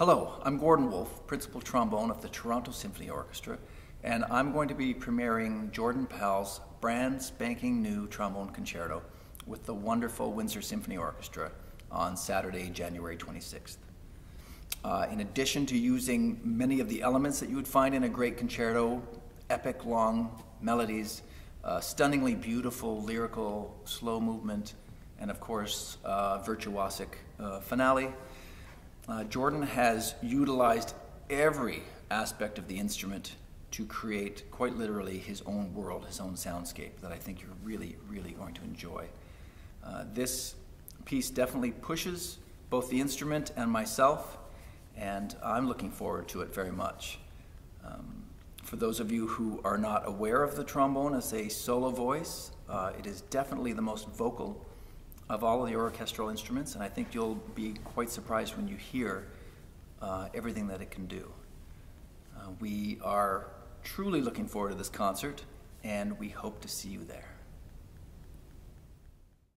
I'm Gordon Wolfe, principal trombone of the Toronto Symphony Orchestra, and I'm going to be premiering Jordan Pal's brand spanking new trombone concerto with the wonderful Windsor Symphony Orchestra on Saturday, January 26th. Uh, in addition to using many of the elements that you would find in a great concerto, epic long melodies, uh, stunningly beautiful lyrical slow movement, and of course, uh, virtuosic uh, finale, uh, Jordan has utilized every aspect of the instrument to create, quite literally, his own world, his own soundscape that I think you're really, really going to enjoy. Uh, this piece definitely pushes both the instrument and myself, and I'm looking forward to it very much. Um, for those of you who are not aware of the trombone as a solo voice, uh, it is definitely the most vocal of all of the orchestral instruments, and I think you'll be quite surprised when you hear uh, everything that it can do. Uh, we are truly looking forward to this concert, and we hope to see you there.